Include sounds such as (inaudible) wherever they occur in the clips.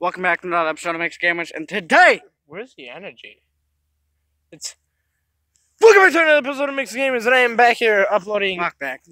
Welcome back to another episode of Mixed Gamers, and today, Where's the energy? It's welcome back to another episode of Mixed Gamers, and I am back here uploading walk back.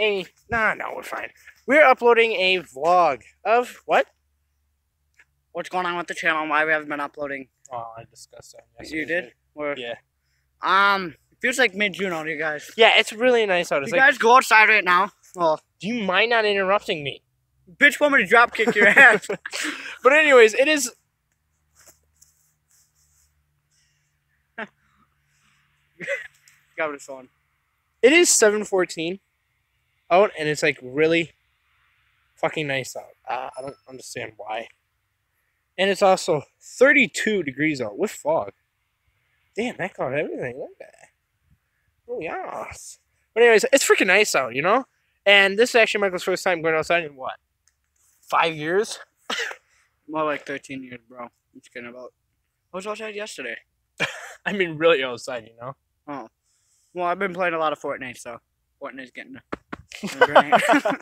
a. Nah, no, we're fine. We're uploading a vlog of what? What's going on with the channel and why we haven't been uploading? Oh, I discussed that. You did? Or, Yeah. Um, it feels like mid-June on you guys. Yeah, it's really nice out. You like, guys go outside right now. Well, do you mind not interrupting me? Bitch want me to drop kick your ass. (laughs) But anyways, it is. Got his phone. It is seven fourteen out, and it's like really fucking nice out. Uh, I don't understand why. And it's also thirty two degrees out with fog. Damn, that caught everything. Look at that. Oh yes. But anyways, it's freaking nice out, you know. And this is actually Michael's first time going outside in what? Five years? More like 13 years, bro. I'm just kidding about. I was outside yesterday. (laughs) I mean, really outside, you know. Oh. Well, I've been playing a lot of Fortnite, so Fortnite's getting a- (laughs) a brain. (laughs)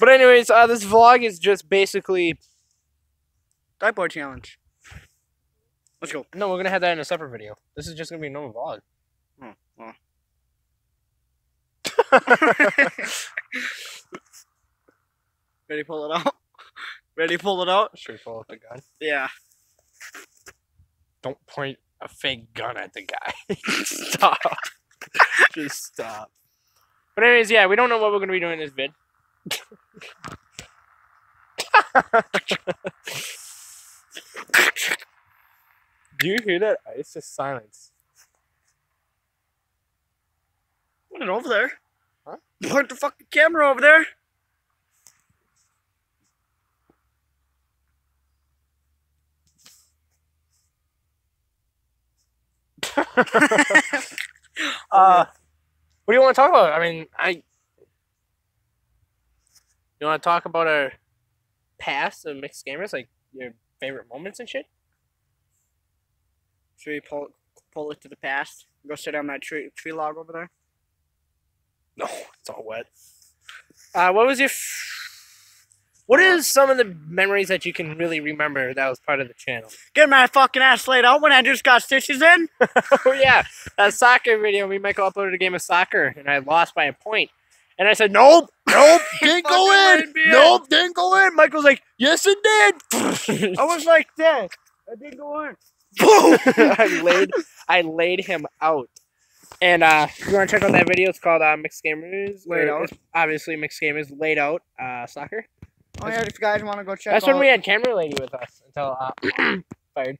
But anyways, uh, this vlog is just basically Dartboard challenge. Let's go. no. We're gonna have that in a separate video. This is just gonna be a normal vlog. Oh, well. Ready, pull it out. (laughs) Ready, pull it out. Should we pull up the gun. Yeah. Don't point a fake gun at the guy. (laughs) stop. (laughs) Just stop. But anyways, yeah, we don't know what we're gonna be doing this vid. Do you hear that? It's just silence. Put it over there. Huh? Point the fucking camera over there. (laughs) uh, what do you want to talk about? I mean, I. You want to talk about our past of mixed gamers, like your favorite moments and shit? Should we pull pull it to the past? Go sit on that tree tree log over there. No, it's all wet. Uh, what was your? What is some of the memories that you can really remember that was part of the channel? Get my fucking ass laid out when I just got stitches in. (laughs) oh yeah, that soccer video. Me and Michael uploaded a game of soccer, and I lost by a point. And I said, "Nope, nope, (laughs) didn't go in. let in." Nope, didn't go in." Michael's like, "Yes, it did." I was like that. I didn't go in. Boom! (laughs) I laid I laid him out. And uh if you want to check out that video, it's called uh, Mixed Gamers. Laid Out. Obviously Mixed Gamers laid out uh soccer. Oh yeah, if you guys want to go check. That's out, when we had camera lady with us until uh (coughs) fired.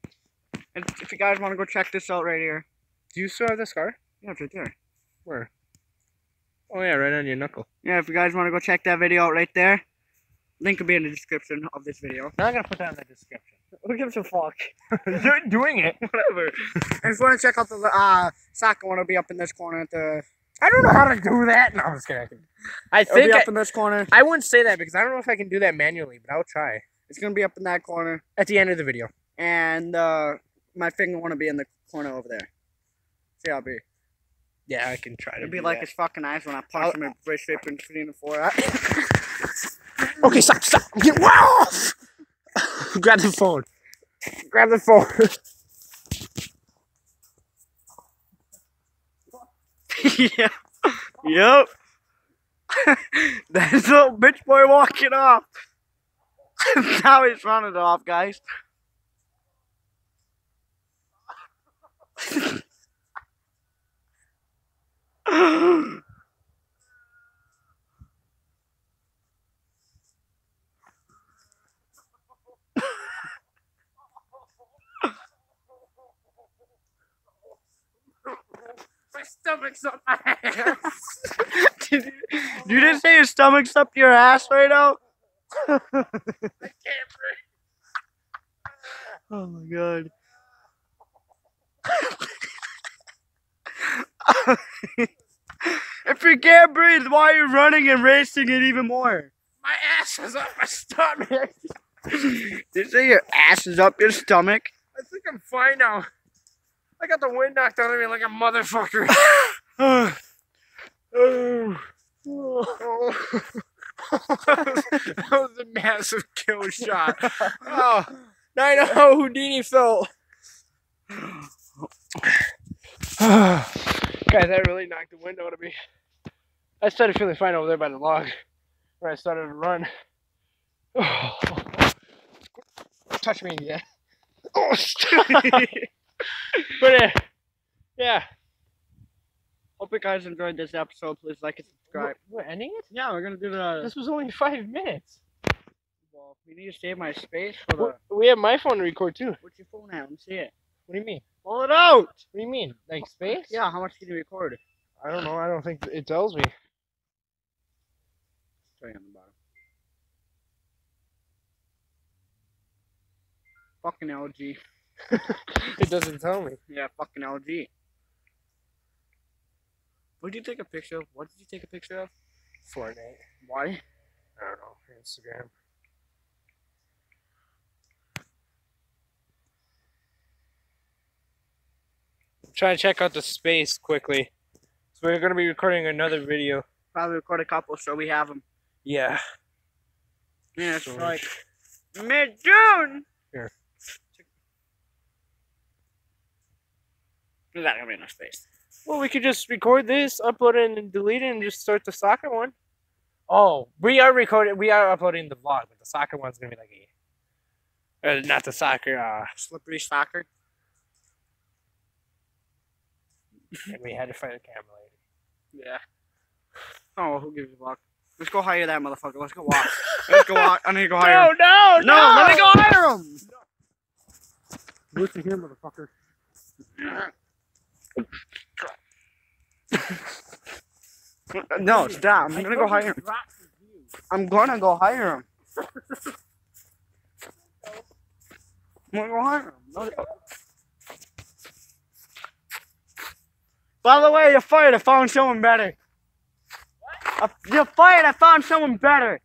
and If you guys want to go check this out right here. Do you still have the scar? Yeah, it's right there. Where? Oh yeah, right on your knuckle. Yeah, if you guys want to go check that video out right there, link will be in the description of this video. I'm not gonna put that in the description. (laughs) Who gives a fuck? You're (laughs) doing it. (laughs) Whatever. and if you want to check out the uh, soccer one, it'll be up in this corner. At the I don't know how to do that. No, I'm just kidding. I it'll be think up I, in this corner. I wouldn't say that because I don't know if I can do that manually, but I'll try It's gonna be up in that corner, at the end of the video. and uh, my finger want to be in the corner over there. See how it be. Yeah, I can try to. It'll be like that. his fucking eyes when I punch I'll- him in right straight between the forehead. (laughs) Okay, stop, stop. Get wow! (laughs) Grab the phone. Grab the phone. (laughs) yeah. (laughs) Yep. (laughs) That's little bitch boy walking off. (laughs) now he's running off, guys. My stomach's on my ass. (laughs) did, you, didn't say your stomach's up your ass right now? I can't breathe. (laughs) Oh my god. (laughs) if you can't breathe, why are you running and racing it even more? My ass is up my stomach. Did you say your ass is up your stomach? I think I'm fine now. I got the wind knocked out of me like a motherfucker. Oh, Oh. that was a massive kill shot. Oh, I know how Houdini felt. Guys, that really knocked the wind out of me. I started feeling fine over there by the log where I started to run. (sighs) Touch me, yeah. (laughs) Oh, (laughs) but uh, yeah. Hope you guys enjoyed this episode. Please like and subscribe. We're ending it? Yeah, we're gonna do the. This was only five minutes. Well, we need to save my space for the. We have my phone to record too. What's your phone at? Let me see it. What do you mean? Pull it out. What do you mean? Like space? Yeah, how much can you record? I don't know. I don't think it tells me. You on the bottom. Fucking LG. (laughs) It doesn't tell me. Yeah, fucking LG. What did you take a picture of? What did you take a picture of? Fortnite. Why? I don't know. Instagram. Trying to check out the space quickly. So we're gonna be recording another video. Probably record a couple so we have them. Yeah. Yeah, it's So- like mid June. Here. There's not gonna be enough space. Well, we could just record this, upload it, and delete it, and just start the soccer one. Oh, we are recording. We are uploading the vlog, but the soccer one's gonna be like a, uh, not the soccer. Uh, Slippery soccer. (laughs) and we had to fight a camera lady. Yeah. Oh, who gives a fuck? Let's go hire that motherfucker. Let's go walk. Let's go walk. I need to go hire him. no, No, no. let me go hire him. Listen here, motherfucker. (laughs) No, stop. I'm gonna go hire him. I'm gonna go hire him. I'm gonna go hire him. No- By the way, you're fired. I found someone better. Uh, You're fired. I found someone better.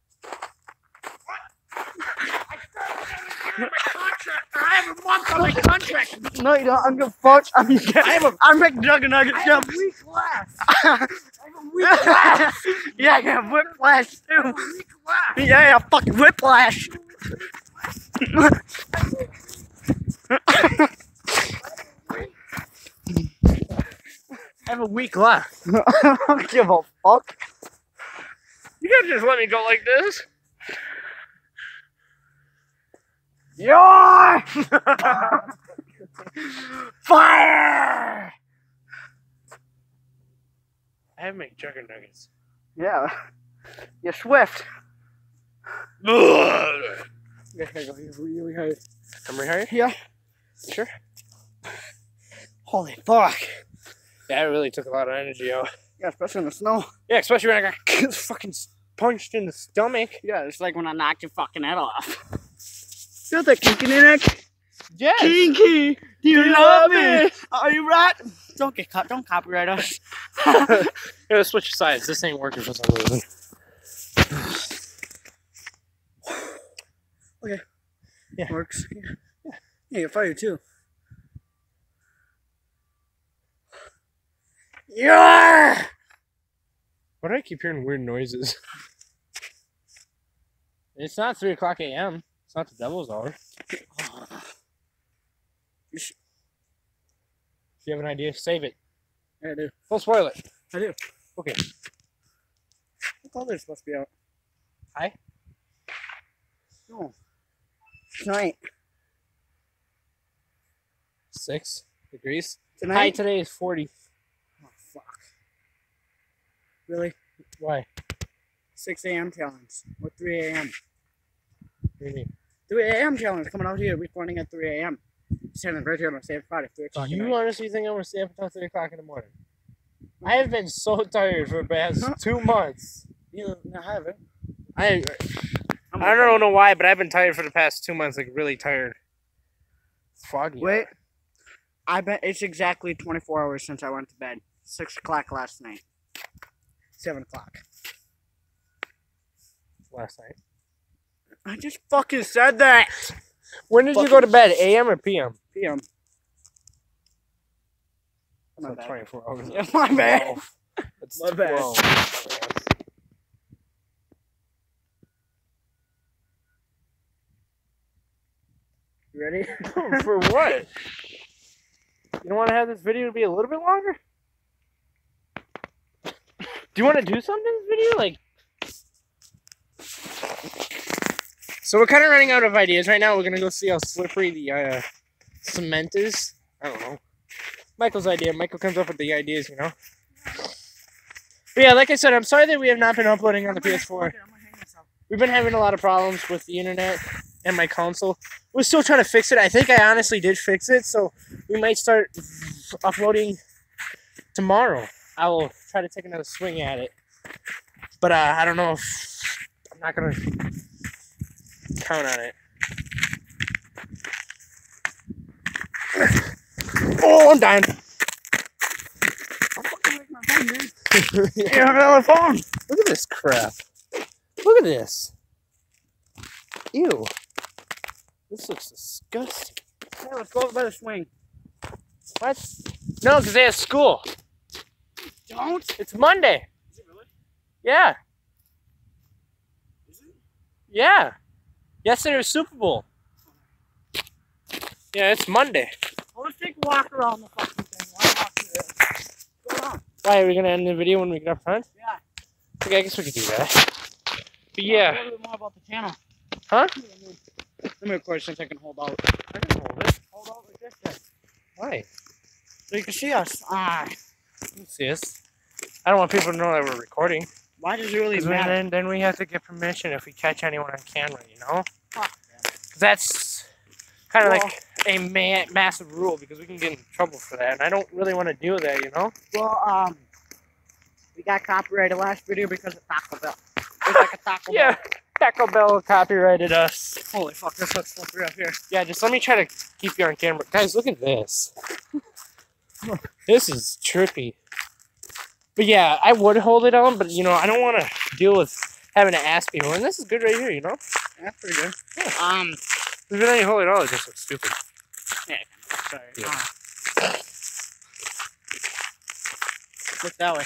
I have a month on my (laughs) contract. No, you don't. I'm gonna fuck. I'm gonna. I have a- (laughs) I'm making Jugger Nuggets I have a week left. I have a week left. I got whiplash I have too. a week left. Yeah, yeah, fucking whiplash. I have a week left. (laughs) I don't give a fuck. You can't just let me go like this. You're (laughs) fire. I have my jugger nuggets. Yeah, you're swift. I'm Yeah, here you go. Here we go. rehired? Yeah. Sure. Holy fuck. Yeah, it really took a lot of energy out. Yeah, especially in the snow. Yeah, especially when I got (laughs) fucking punched in the stomach. Yeah, it's like when I knocked your fucking head off. Feel the kinky in it? Yeah. Kinky, do you love me? Are you right? Don't get caught. Don't copyright us. (laughs) Yeah, switch sides. This ain't working for some reason. Okay. Yeah. Works. Yeah. Yeah, you're fired too. Yeah. Why do I keep hearing weird noises? (laughs) It's not 3 o'clock a.m. It's not the devil's hour. If you have an idea, save it. Yeah, I do. Don't spoil it. I do. Okay. I thought they were supposed to be out. Hi? No. Tonight. Six degrees. Tonight. High today is 40. Oh fuck. Really? Why? 6 a.m. challenge. Or 3 a.m. What do you mean? 3 a.m. challenge coming out here. We're running at 3 a.m. Standing right here on same spot at 3 o'clock. Do you honestly think I'm going to stay up until 3 o'clock in the morning? I have been so tired for the past two months. You I haven't. I I don't know why, but I've been tired for the past two months, like really tired. It's foggy. Wait. I bet it's exactly 24 hours since I went to bed. 6 o'clock last night. 7 o'clock. Last night. I just fucking said that. When did you go to bed? AM or PM? PM. My so bad. 24 hours. Yeah, (laughs) my bad. It's my 12. bad. You ready? (laughs) For what? You don't want to have this video be a little bit longer? Do you want to do something in this video? Like, So we're kind of running out of ideas right now. We're gonna go see how slippery the uh, cement is. I don't know. Michael's idea. Michael comes up with the ideas, you know. But yeah, like I said, I'm sorry that we have not been uploading on the PS4. We've been having a lot of problems with the internet and my console. We're still trying to fix it. I think I honestly did fix it, so we might start uploading tomorrow. I will try to take another swing at it. But uh, I don't know if I'm not gonna count on it. (laughs) Oh, I'm dying. (laughs) You have it on my phone. Look at this crap. Look at this. Ew. This looks disgusting. Hey, let's go over by the swing. What? No, because they have school. Don't. It's Monday. Is it really? Yeah. Is it? Yeah. Yesterday was Super Bowl. Yeah, it's Monday. Well, let's take a walk around the fucking thing. Why walk through this? Go on. Why are we gonna end the video when we get up front? Yeah. Okay, I guess we could do that. But yeah, A little bit more about the channel. huh? Let me record since I can hold out. I can hold it. Hold out like this. Then. Why? So you can see us. Ah. Let's see this. I don't want people to know that we're recording. Why does it really matter? then, then we have to get permission if we catch anyone on camera, you know? 'Cause that's kind of Well- like a ma- massive rule because we can get in trouble for that, and I don't really want to do that, you know? Well, um, we got copyrighted last video because of Taco Bell. It was like a Taco Yeah, Taco Bell copyrighted us. Holy fuck, this looks slippery up here. Yeah, just let me try to keep you on camera. Guys, look at this. (laughs) this is trippy. But yeah, I would hold it on, but you know, I don't want to deal with having to ask people. And this is good right here, you know? That's pretty good. Um, If you let you hold it on, it just looks stupid. yeah, sorry. Yeah. Uh, look that way.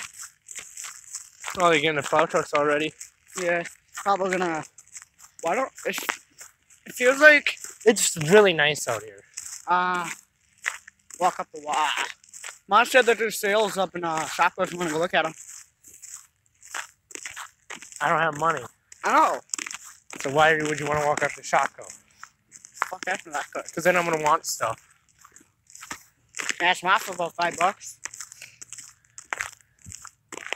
Oh, they're getting the plow trucks already. Yeah, probably gonna. Why don't it's, it feels like It's really nice out here. uh walk up the wall. Mom said that there's sales up in uh Shopko if you want to go look at them. I don't have money. I know. So why would you want to walk up to Shopko? Fuck after that. Because then I'm going to want stuff. Ask Mom for about five bucks.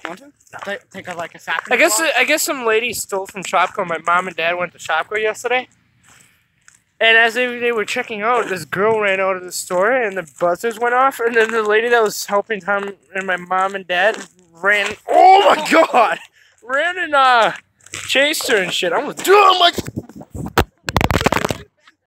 Want to? Take, take a, like a shopping. I guess? I guess some lady stole from Shopko. My mom and dad went to Shopko yesterday, and as they, they were checking out, this girl ran out of the store, and the buzzers went off, and then the lady that was helping Tom and my mom and dad ran. Oh my god! Ran and uh chased her and shit. I'm like, I'm like,